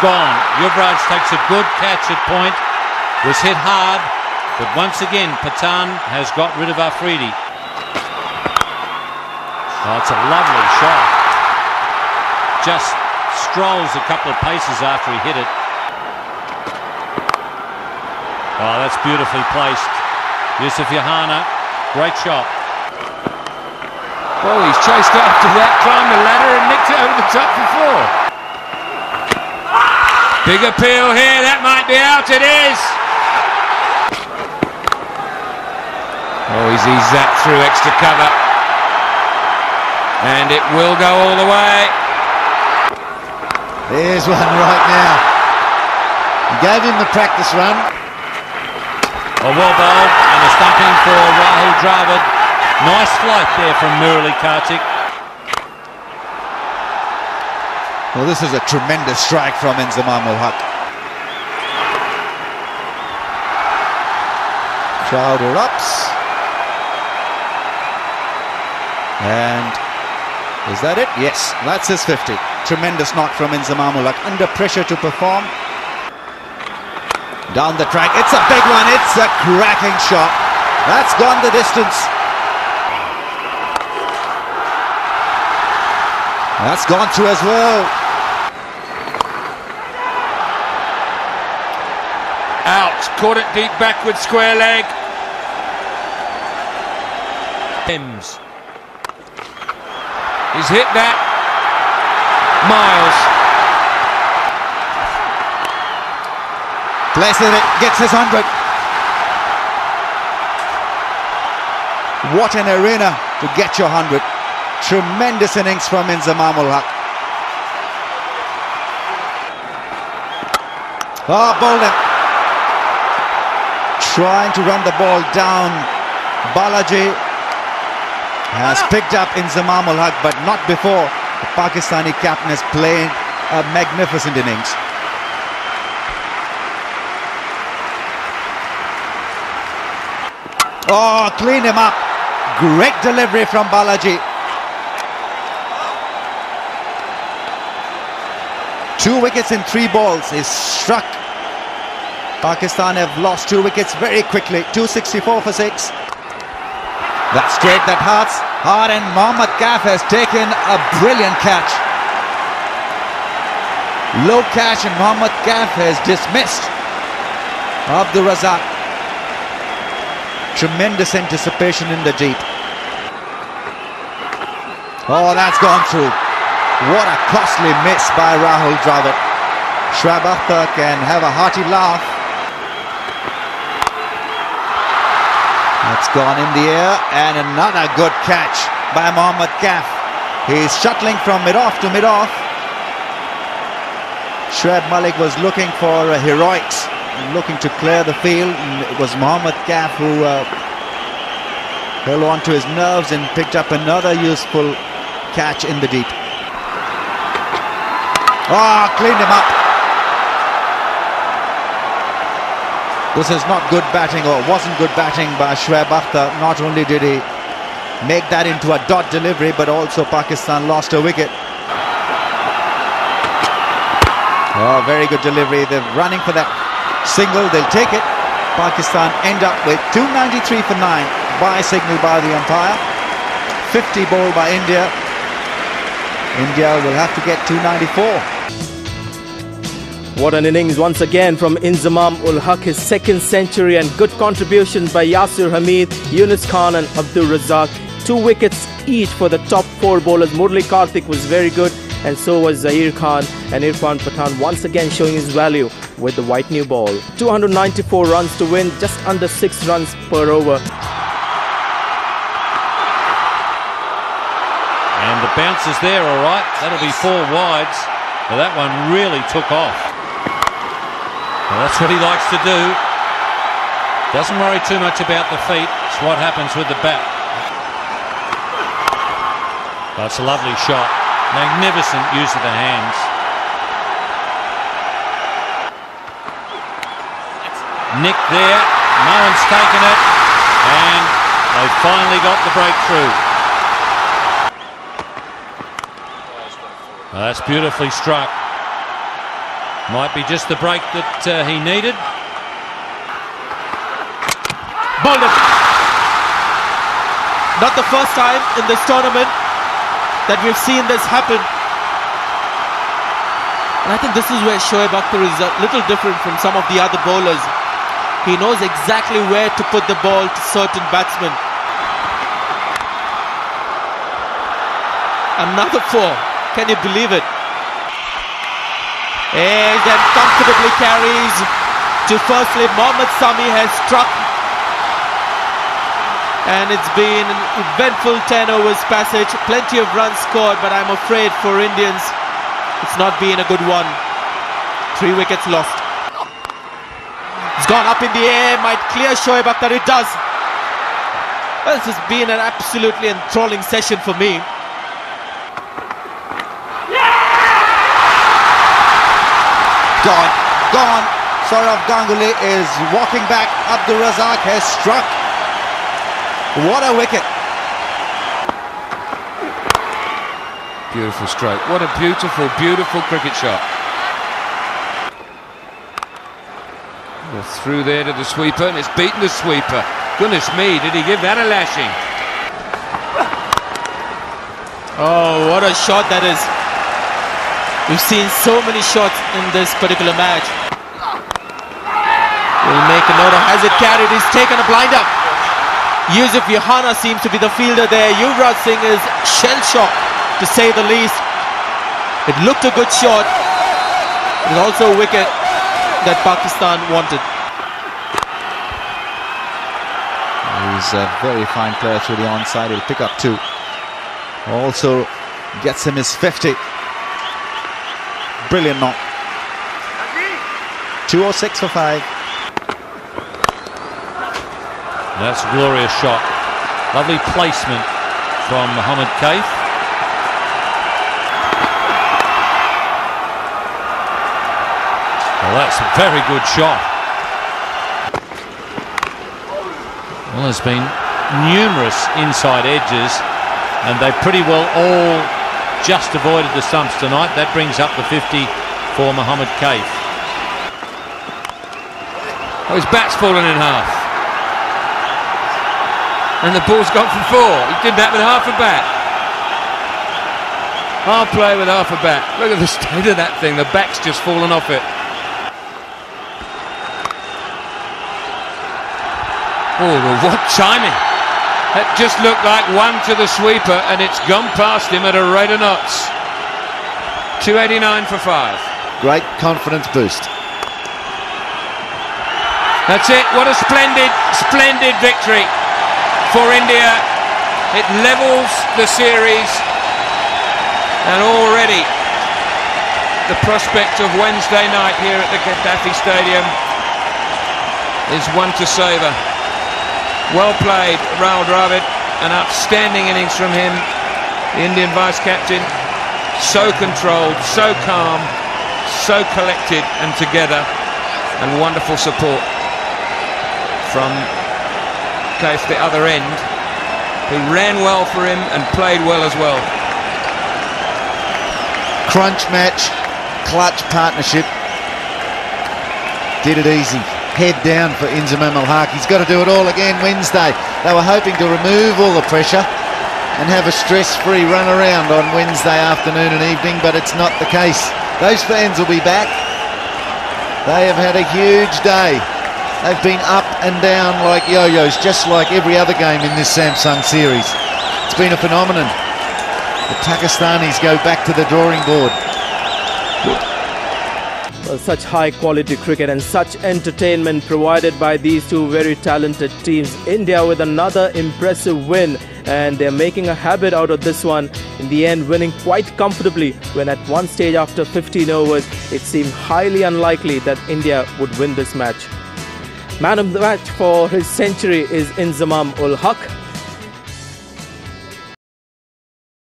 gone. Yuvraj takes a good catch at point, was hit hard, but once again, Pathan has got rid of Afridi. Oh, it's a lovely shot. Just strolls a couple of paces after he hit it. Oh, that's beautifully placed. Yusuf Yohana, great shot. Oh, he's chased after that, climbed the ladder and nicked it over the top for four. Big appeal here, that might be out, it is. Oh, he's eased that through extra cover. And it will go all the way. There's one right now. He gave him the practice run. A well bowled and a stumping for Rahul Dravid. Nice flight there from Murali Kartik. Well, this is a tremendous strike from Inzamam ul Haq. Crowd erupts. And is that it? Yes, that's his 50. Tremendous knock from Inzamam ul Haq. Under pressure to perform. Down the track. It's a big one. It's a cracking shot. That's gone the distance. That's gone through as well. Caught it deep backward square leg. Thames. He's hit that. Miles. Places it, gets his 100. What an arena to get your 100. Tremendous innings from Inzamam ul Haq. Oh, ah, Bolden. Trying to run the ball down. Balaji has picked up in ul Haq, but not before. The Pakistani captain has played a magnificent innings. Oh, clean him up. Great delivery from Balaji. Two wickets in three balls is struck. Pakistan have lost two wickets very quickly. 264 for six. That straight that hurts hard and Mohammad Kaif has taken a brilliant catch. Low catch and Mohammad Kaif has dismissed Abdul Razak. Tremendous anticipation in the deep. Oh, that's gone through. What a costly miss by Rahul Dravid. Shoaib Akhtar can have a hearty laugh. That's gone in the air and another good catch by Mohammad Kaif. He's shuttling from mid-off to mid-off. Shoaib Malik was looking for uh, heroics, looking to clear the field. And it was Mohammad Kaif who uh, held on to his nerves and picked up another useful catch in the deep. Oh, cleaned him up. This is not good batting or wasn't good batting by Shoaib Akhtar. Not only did he make that into a dot delivery, but also Pakistan lost a wicket. Oh, very good delivery. They're running for that single. They'll take it. Pakistan end up with 293 for 9 by signal by the umpire. 50 ball by India. India will have to get 294. What an innings once again from Inzamam ul Haq, his second century and good contributions by Yasir Hamid, Yunus Khan and Abdul Razak. Two wickets each for the top four bowlers. Murali Kartik was very good and so was Zaheer Khan and Irfan Pathan once again showing his value with the white new ball. 294 runs to win, just under 6 runs per over. And the bounce is there, all right. That'll be four wides. Well, that one really took off. Well, that's what he likes to do. Doesn't worry too much about the feet. It's what happens with the bat. That's a lovely shot. Magnificent use of the hands. Nick there. No one's taken it. And they finally got the breakthrough. Oh, that's beautifully struck. Might be just the break that uh, he needed. Bowled. Not the first time in this tournament that we've seen this happen. And I think this is where Shoaib Akhtar is a little different from some of the other bowlers. He knows exactly where to put the ball to certain batsmen. Another four. Can you believe it? And then comfortably carries to firstly Mohammad Sami has struck. And it's been an eventful 10 overs passage. Plenty of runs scored but I'm afraid for Indians it's not been a good one. Three wickets lost. It's gone up in the air might clear Shoaib Akhtar. It does. This has been an absolutely enthralling session for me Gone, gone. Sourav Ganguly is walking back. Abdul Razak has struck. What a wicket. Beautiful stroke. What a beautiful, beautiful cricket shot. Well, through there to the sweeper, and it's beaten the sweeper. Goodness me, did he give that a lashing? Oh, what a shot that is. We've seen so many shots in this particular match. We'll make a note of has it carried, he's taken a blinder. Yusuf Yohana seems to be the fielder there. Yuvraj Singh is shell-shocked to say the least. It looked a good shot. It is also a wicket that Pakistan wanted. He's a very fine player through the onside. He'll pick up two. Also gets him his 50. Brilliant knock. 206 for five. That's a glorious shot. Lovely placement from Mohammad Kaif. Well, that's a very good shot. Well, there's been numerous inside edges, and they pretty well all just avoided the stumps tonight. That brings up the 50 for Mohammad Kaif. Oh, his bat's fallen in half. And the ball's gone for four. He did that with half a bat. I'll play with half a bat. Look at the state of that thing. The back's just fallen off it. Oh, what timing. That just looked like one to the sweeper, and it's gone past him at a rate of knots. 289 for five. Great confidence boost. That's it. What a splendid, splendid victory for India. It levels the series. And already the prospect of Wednesday night here at the Gaddafi Stadium is one to savour. Well played, Rahul Dravid. An outstanding innings from him. The Indian vice captain. So controlled, so calm, so collected and together. And wonderful support from Kaif the other end, who ran well for him and played well as well. Crunch match, clutch partnership. Did it easy. Head down for Inzamam ul Haq. He's got to do it all again Wednesday. They were hoping to remove all the pressure and have a stress-free run around on Wednesday afternoon and evening, but it's not the case. Those fans will be back. They have had a huge day. They've been up and down like yo-yos, just like every other game in this Samsung series. It's been a phenomenon. The Pakistanis go back to the drawing board. Well, such high quality cricket and such entertainment provided by these two very talented teams. India with another impressive win, and they're making a habit out of this one. In the end, winning quite comfortably when at one stage after 15 overs, it seemed highly unlikely that India would win this match. Man of the match for his century is Inzamam ul Haq.